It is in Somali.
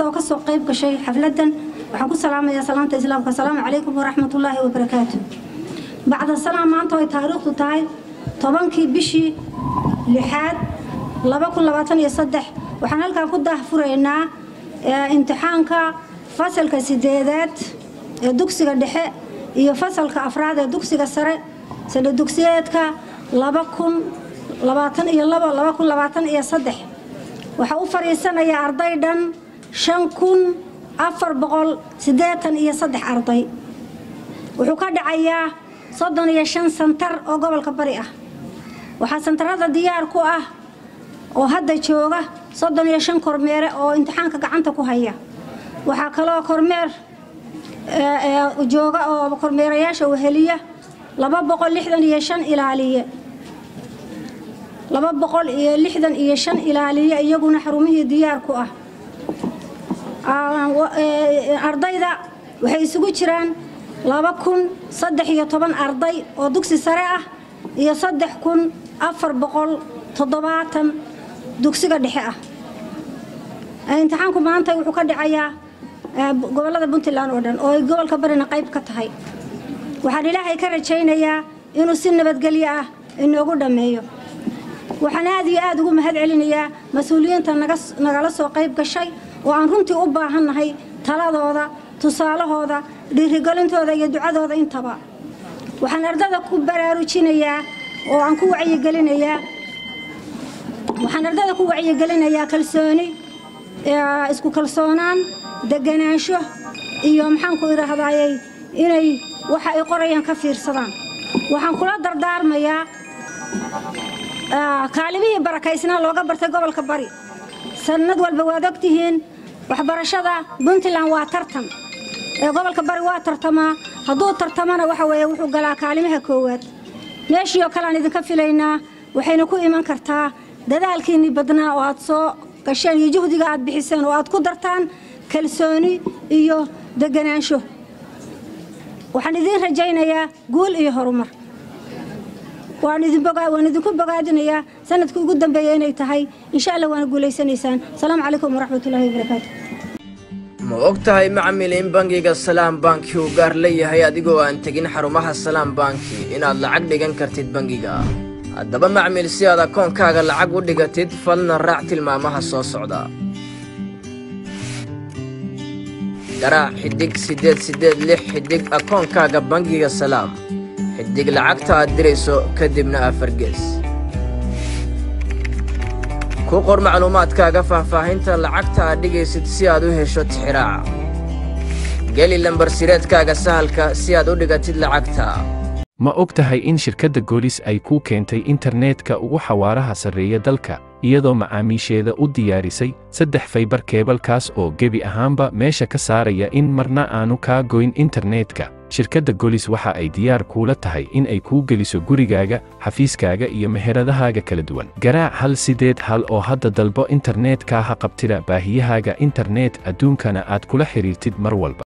oo ka soo qayb gashay xafladan waxaan ku salaamayaa salaamta islaamka. Asalaamu calaykum waraxmatullaahi wabarakaatu bacda salaam maanta ay taariikhdu tahay. Tobankii bishii lixaad waxaan halkan ku daahfuraynaa imtixaanka fasalka sideedaad ee dugsiga dhexe iyo fasalka afraad ee dugsiga sare. Sana dugsiyeedka waxaa u fadhiisanaya arday dhan shan kun afar boqol siddeetan iyo saddex arday. Wuxuu ka dhacayaa soddon iyo shan santar oo gobolka bari ah. Waxaa santarada diyaar ku ah oo hadda jooga soddon iyo shan kormeere oo imtixaanka gacanta ku haya. Waxaa kaloo kormeer jooga oo kormeerayaasha weheliya laba boqol lixdan iyo shan ilaaliye. Laba boqol iyo lixdan iyo shan ilaaliye iyaguna xarumihii diyaar ku ah ardayda waxay isugu jiraan laba kun saddex iyo toban arday oo dugsi sare ah iyo saddex kun afar boqol toddobaatan dugsiga dhexe ah. Imtixaanku maanta wuxuu ka dhacayaa gobollada puntland oo dhan oo ay gobolka barina qayb ka tahay. Waxaan ilaahay ka rajaynayaa inuu si nabadgelyo ah inoogu dhammeeyo waxaan aad iyo aad ugu mahad celinayaa mas'uuliyiinta nagala soo qayb gashay oo aan runtii u baahannahay taladooda tusaalahooda dhiirigelintooda iyo ducadooda intaba. Waxaan ardada ku baraarujinayaa oo aan ku wacyigelinayaa waxaan ardada ku wacyigelinayaa kalsooni isku kalsoonaan deganaansho iyo maxaanku idhaahdayey inay waxa ay qorayaan ka fiirsadaan. Waxaan kula dardaarmayaa kaalimihii barakaysnaa looga bartay gobolka bari. Sanad walba waad ogtihiin waxbarashada puntland waa tartan. Ee gobolka bari waa tartamaa. Hadduu tartamana waxa weeye wuxuu galaa kaalimaha koowaad. Meeshii oo kale aan idinka filaynaa waxayna ku iman kartaa dadaalkiinnii badnaa oo aad soo gasheen iyo juhdiga aad bixiseen oo aad ku dartaan kalsooni iyo deganaansho waxaan idiin rajaynayaa guul iyo horumar waan idinku bogaadinayaa sannadkii ugu dambeeya inay tahay. Insha alla waana guulaysanaysaan asalaamu calaykum waraxmatullahi wabarakaatu ma og tahay macmil in bangiga salaam banki uu gaar leeyahay? Adigoo aan tegin xarumaha salaam banki inaad lacag dhigan kartid bangiga. Haddaba macmil si aad akoonkaaga lacag u dhigatid falna raac tilmaamaha soo socda. Garaac xidhig siddeed siddeed lix xidhig akoonkaaga bangiga salaam xidhig lacagta dirayso kadibna afargees ku qor macluumaadkaaga faahfaahinta lacagta dhigaysid si aad u hesho tixiraaca geli lambar sireedkaaga sahalka si aad u dhigatid lacagta. Ma og tahay in shirkadda goolis ay kuu keentay internetka ugu xawaaraha sarreeya dalka iyadoo macaamiisheeda u diyaarisay saddex faybar keebalkaas oo gebi ahaanba meesha ka saaraya in marna aanu kaa goyn internetka shirkadda golis waxa ay diyaar kuula tahay in ay kuu geliso gurigaaga xafiiskaaga iyo meheradahaaga kala duwan. Garaac hal sideed hal oo hadda dalbo internetka ha qabtida baahiyahaaga internet adduunkana aad kula xidhiirtid mar walba